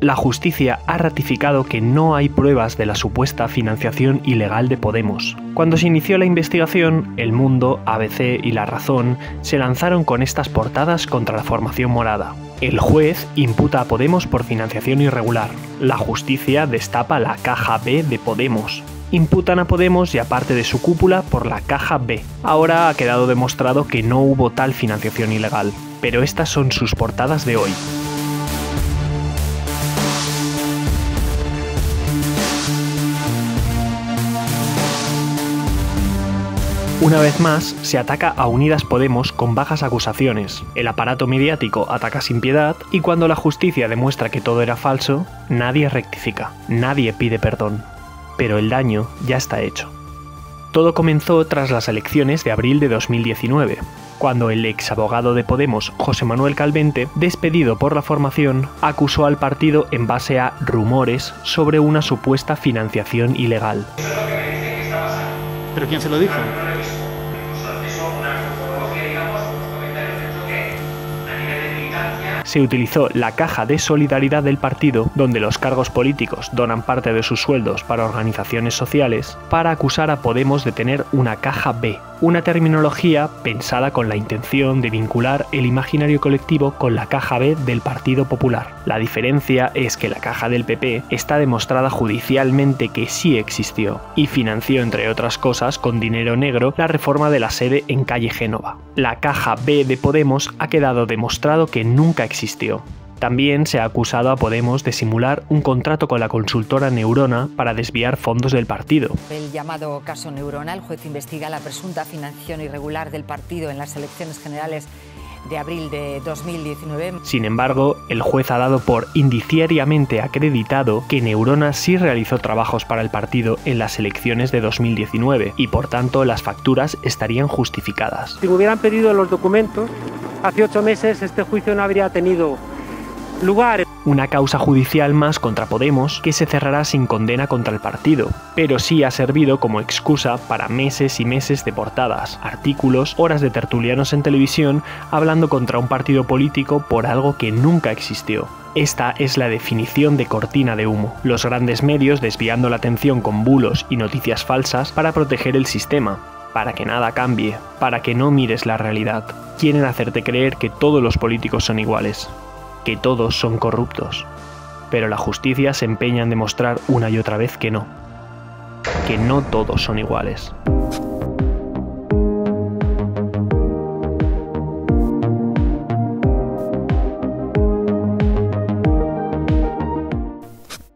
La justicia ha ratificado que no hay pruebas de la supuesta financiación ilegal de Podemos. Cuando se inició la investigación, El Mundo, ABC y La Razón se lanzaron con estas portadas contra la formación morada. El juez imputa a Podemos por financiación irregular. La justicia destapa la caja B de Podemos. Imputan a Podemos y a parte de su cúpula por la caja B. Ahora ha quedado demostrado que no hubo tal financiación ilegal. Pero estas son sus portadas de hoy. Una vez más, se ataca a Unidas Podemos con bajas acusaciones, el aparato mediático ataca sin piedad y cuando la justicia demuestra que todo era falso, nadie rectifica, nadie pide perdón. Pero el daño ya está hecho. Todo comenzó tras las elecciones de abril de 2019, cuando el ex abogado de Podemos, José Manuel Calvente, despedido por la formación, acusó al partido en base a rumores sobre una supuesta financiación ilegal. ¿Pero quién se lo dijo? Se utilizó la caja de solidaridad del partido, donde los cargos políticos donan parte de sus sueldos para organizaciones sociales, para acusar a Podemos de tener una caja B, una terminología pensada con la intención de vincular el imaginario colectivo con la caja B del Partido Popular. La diferencia es que la caja del PP está demostrada judicialmente que sí existió y financió, entre otras cosas, con dinero negro la reforma de la sede en calle Génova. La caja B de Podemos ha quedado demostrado que nunca existió. También se ha acusado a Podemos de simular un contrato con la consultora Neurona para desviar fondos del partido. El llamado caso Neurona, el juez investiga la presunta financiación irregular del partido en las elecciones generales de abril de 2019. Sin embargo, el juez ha dado por indiciariamente acreditado que Neurona sí realizó trabajos para el partido en las elecciones de 2019 y por tanto las facturas estarían justificadas. Si me hubieran pedido los documentos, hace ocho meses este juicio no habría tenido lugar. Una causa judicial más contra Podemos que se cerrará sin condena contra el partido, pero sí ha servido como excusa para meses y meses de portadas, artículos, horas de tertulianos en televisión hablando contra un partido político por algo que nunca existió. Esta es la definición de cortina de humo. Los grandes medios desviando la atención con bulos y noticias falsas para proteger el sistema, para que nada cambie, para que no mires la realidad. Quieren hacerte creer que todos los políticos son iguales, que todos son corruptos, pero la justicia se empeña en demostrar una y otra vez que no, que no todos son iguales.